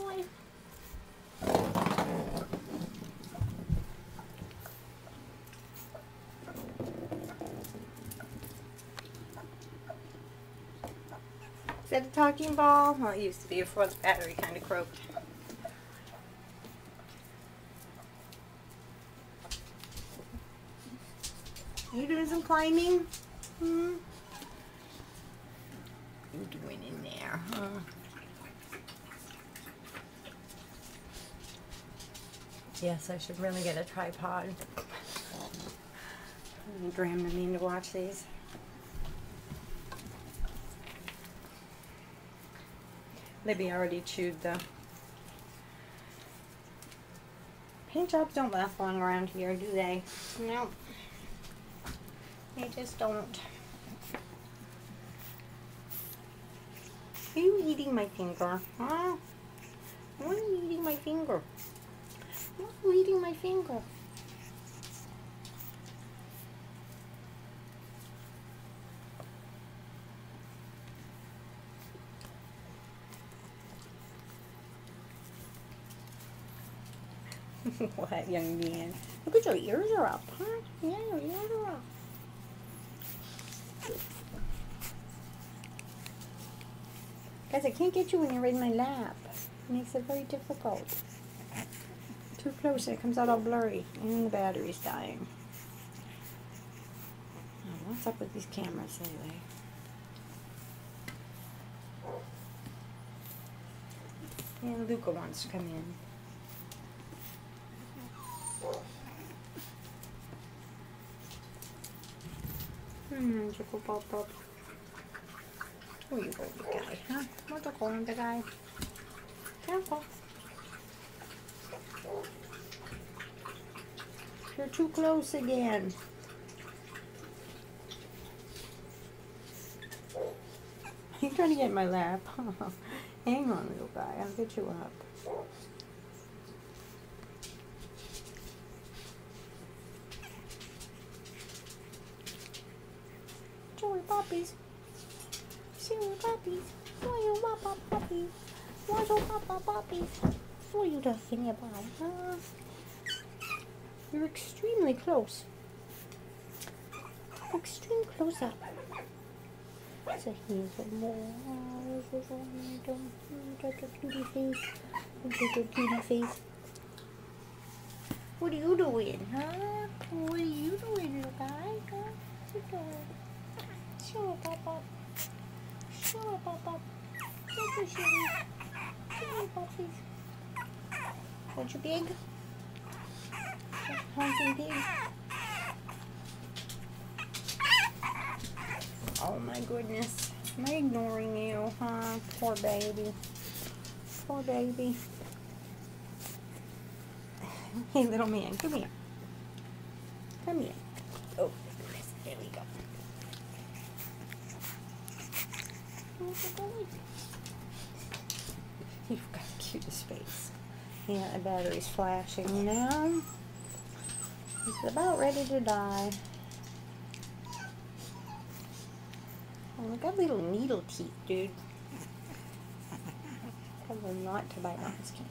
boy. Is that a talking ball? Well, it used to be before the battery kind of croaked. Are you doing some climbing? Hmm? What are You doing in there, huh? Yes, I should really get a tripod. Graham didn't mean to watch these. Libby already chewed the paint jobs don't last long around here, do they? No. They just don't. Are you eating my finger? Huh? Why are you eating my finger? You eating my finger? what, young man? Look at your ears are up, huh? Yeah, your ears are up. Guys, I can't get you when you're in my lap. It makes it very difficult. Too close and it comes out all blurry. And the battery's dying. Oh, what's up with these cameras lately? And Luca wants to come in. Hmm, Pop. Where you big guy, huh? What's big guy? Careful. You're too close again. You trying to get my lap? Hang on, little guy. I'll get you up. Joey puppies. Silly puppies. Why you papa puppies? Why you papa puppies? What are you talking about, huh? You're extremely close. Extreme close up. So here's a more. Is a cutie face. At cutie face. What are you doing, huh? What are you doing, little guy? What you doing? Sure, Papa. Sure, Papa. Look at you. Sure, puppies. Aren't you big? Honking pig. Oh my goodness. Am I ignoring you, huh? Poor baby. Poor baby. Hey, little man, come here. Come here. Oh, goodness. There we go. You've got the cutest face. Yeah, the battery's flashing now. He's about ready to die. Oh, look at little needle teeth, dude. Tell them not to bite on skin.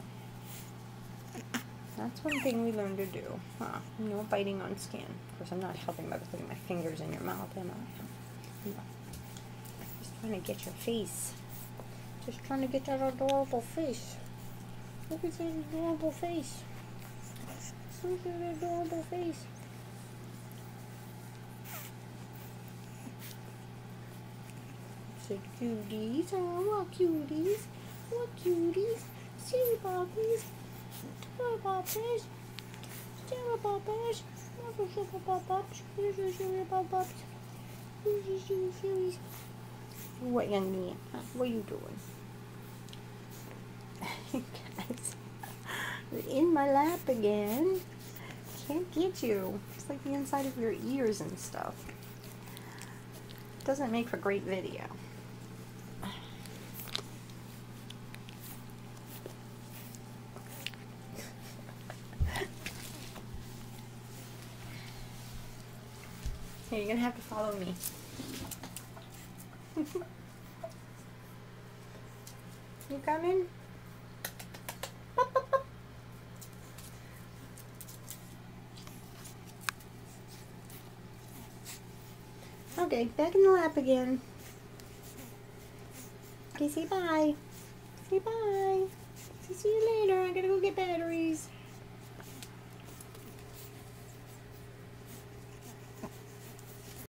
That's one thing we learned to do. Huh? No biting on skin. Of course, I'm not helping by putting my fingers in your mouth, am I? Just trying to get your face. Just trying to get that adorable face. Look at that adorable face. At that adorable face. So cuties, oh what cuties, what cuties, silly silly puppies, silly what young man, what are you doing? Guys, in my lap again. Can't get you. It's like the inside of your ears and stuff. Doesn't make for great video. You're gonna have to follow me. you coming? Okay, back in the lap again. Okay, say bye. Say bye. See you later. I gotta go get batteries.